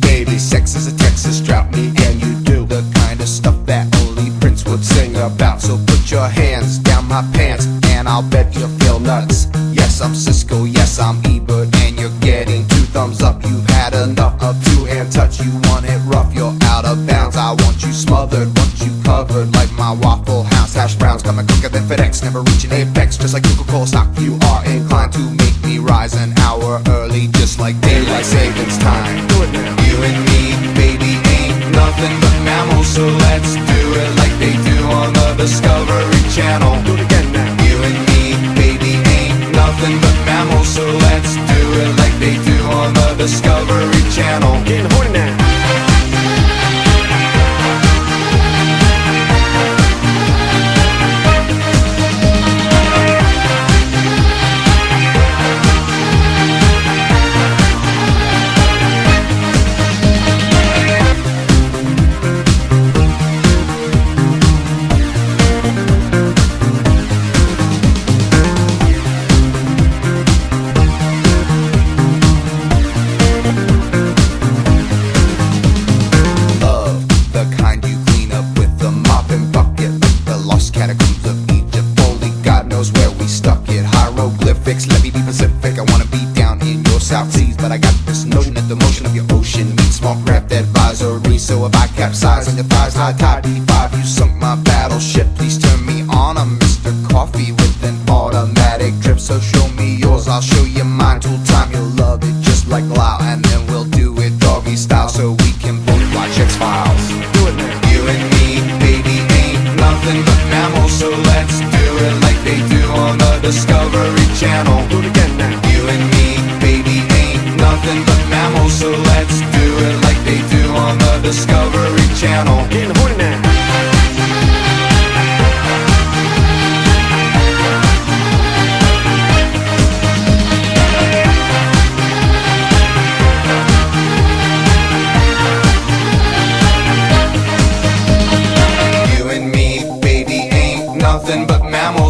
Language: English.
Baby, sex is a Texas drought, me and you do the kind of stuff that only Prince would sing about. So put your hands down my pants, and I'll bet you feel nuts. Yes, I'm Cisco, yes, I'm Ebert, and you're getting two thumbs up. You've had enough of two-hand touch, you want it rough, you're out of bounds. I want you smothered, want you covered like my Waffle House hash browns. Coming quicker than FedEx, never reaching apex, just like Coca-Cola stock. You are inclined to make me rise an hour early, just like daylight savings time. You and me, baby, ain't nothing but mammals, so let's do it like they do on the Discovery Channel. Do it again now. You and me, baby, ain't nothing but mammals, so let's capsize on your thighs, high tide D5, you sunk my battleship. Please turn me on. I'm Mr. Coffee with an automatic drip. So show me yours, I'll show you mine. Tool time, you'll love it just like Lao, and then we'll do it doggy style so we can both watch X Files. Do it now. You and me, baby, ain't nothing but mammals, so let's do it like they do on the Discovery Channel. Do it again now. You and me, baby, ain't nothing but mammals, so let's do it like they do on the Discovery